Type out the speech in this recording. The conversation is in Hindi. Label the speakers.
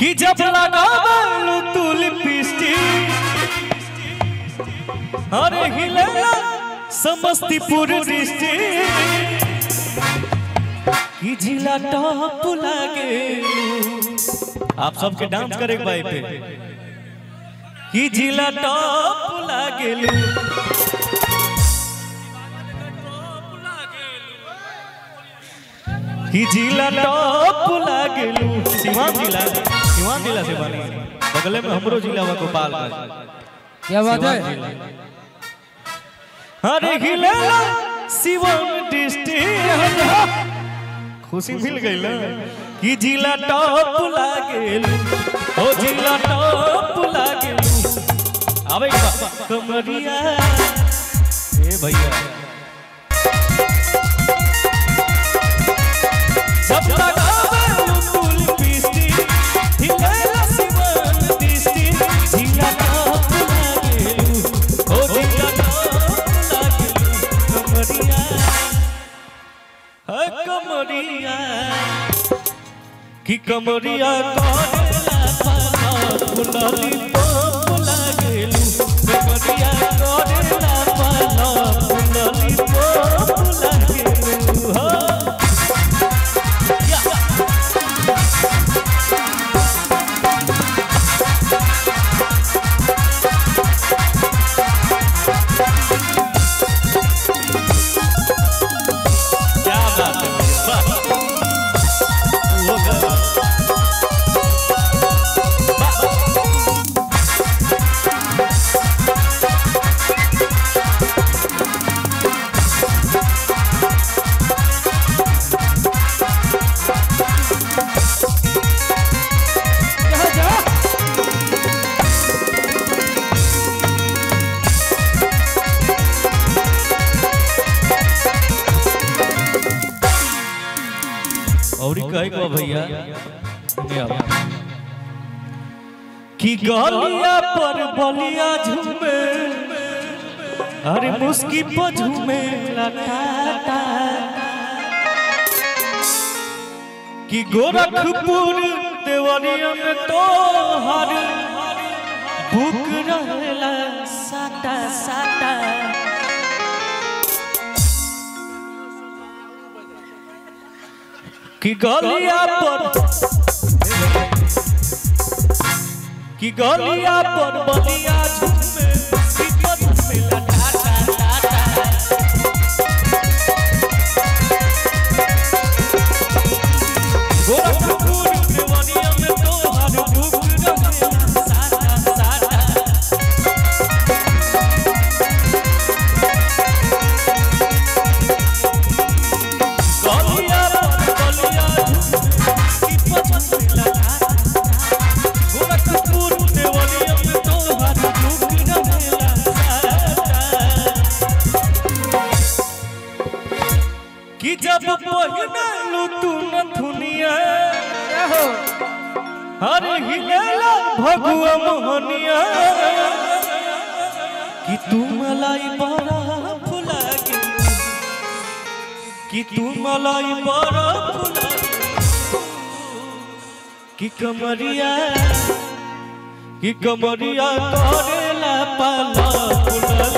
Speaker 1: कि जब लगावलू तू लिपस्टिक अरे हिलेला समस्तीपुर डिस्ट्रिक्ट, कि जिला टॉप लागे। आप सबके डांस करे के भाई पे। कि जिला टॉप लागेलू कि जिला टॉप लागेलू सीवान जिला सीवान जिला से बनी बगले में हमरो जिला हुआ गोपालगंज।
Speaker 2: क्या बात है?
Speaker 1: अरे हिलेला सिवान डिस्ट्रिक्ट खुशी मिल गई ना? कि जिला टॉप लागेलू? ओ जिला टॉप लागेलू? अबे कमरिया। ए भैया। कि कमरिया लागेलू कमरिया और कहे को भैया कि गलिया पर बलिया झूमे अरे मुस्की पर झूमे। लटाटा कि गोरखपुर देवरिया में तो हर भूख रहेला साटा साटा कि गलिया पर कि गलिया पर बलिया कि जब पहिनलू तू न दुनिया
Speaker 2: हो
Speaker 1: हर हिलेला भगवा मोहनिया कि तू मलाई बड़ा फुला कि तू मलाई बड़ा फुला कि कमरिया कि कमरिया करेला पाला फुला के